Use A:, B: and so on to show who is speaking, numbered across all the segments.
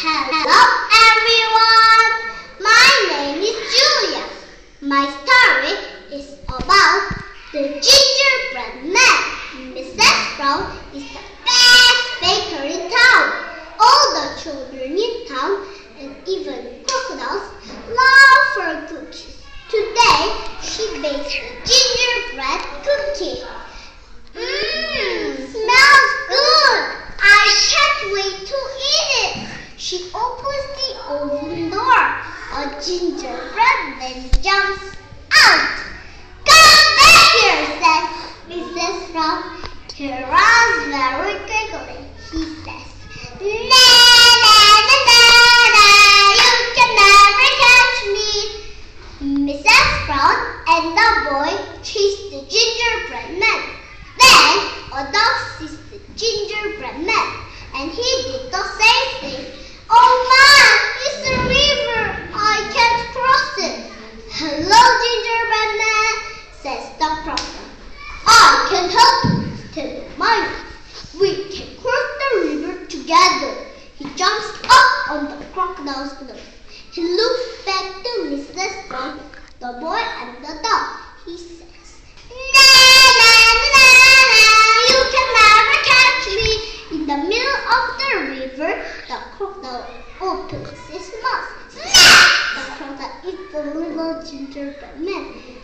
A: Hello everyone, my name is Julia. My story is about the gingerbread man. Mrs. Brown is the best baker in town. All the children in town and even crocodiles love her cookies. Today she bakes a gingerbread cookie. Mmm, smells good. I can't wait to eat. She opens the oven door. A gingerbread man jumps out. Come back here, says Mrs. Frog. He runs very quickly. He says, Na na na na na, you can never catch me. Mrs. Brown and the boy chase the gingerbread man. Then a dog sees the gingerbread man, and he did the same thing. Oh my, it's a river. I can't cross it. Hello, gingerbread man, says the crocodile. I can help you, said my We can cross the river together. He jumps up on the crocodile's nose. He looks back to Mrs. Brown, the boy, and the dog. He says, Na na na na na, you can never catch me. In the middle of the river, the crocodile opens his mouth. The crocodile eats the little gingerbread man.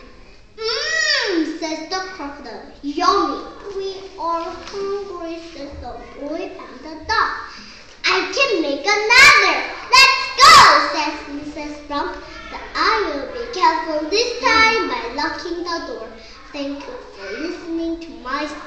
A: Says the crocodile. Yummy. We are hungry, says the boy and the dog. I can make another. Let's go, says Mrs. Brown. But I will be careful this time by locking the door. Thank you for listening to my story.